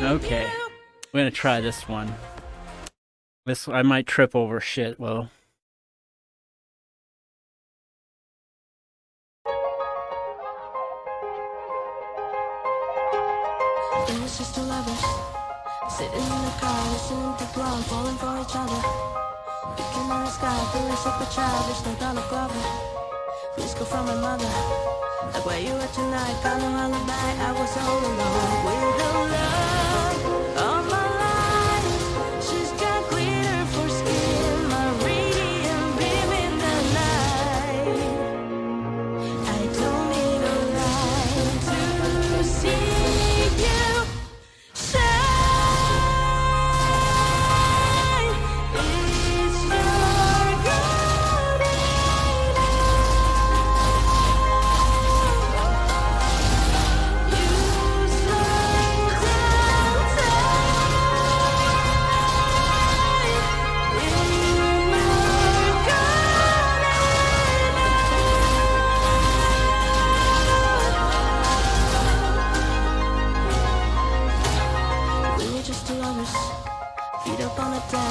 Okay. I'm gonna try this one. This I might trip over shit, well. It was just lovers Sitting in the car, listening to Falling for each other at the sky, feeling separate child There's no Donald Glover Please go from my mother Like where you tonight, I was all alone with the love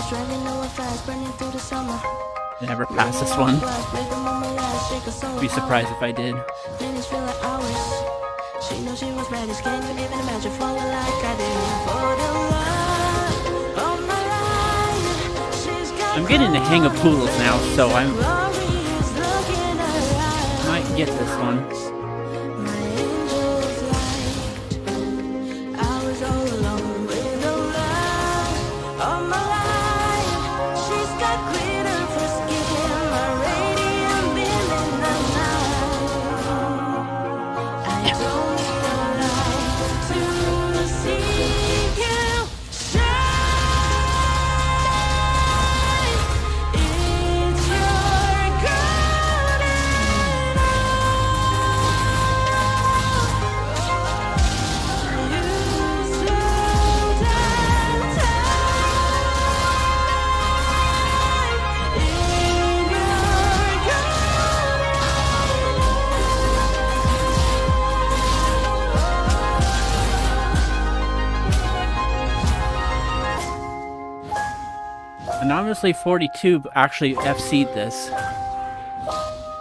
driving nowhere fast, burning through the summer. Never pass this one. Be surprised if I did. Minutes feel like hours. She knows she was ready, can't even imagine falling like I did for the love of my life. She's got I'm getting the hang of poodles now, so I'm glorious look in her eyes. might get this one. I Anonymously 42 actually FC'd this,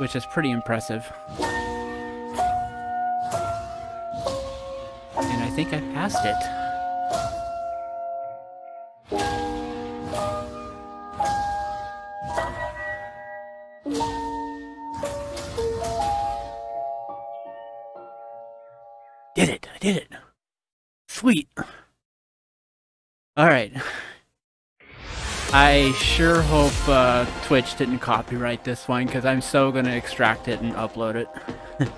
which is pretty impressive. And I think I passed it. Did it! I did it! I sure hope uh, Twitch didn't copyright this one because I'm so gonna extract it and upload it.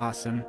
awesome.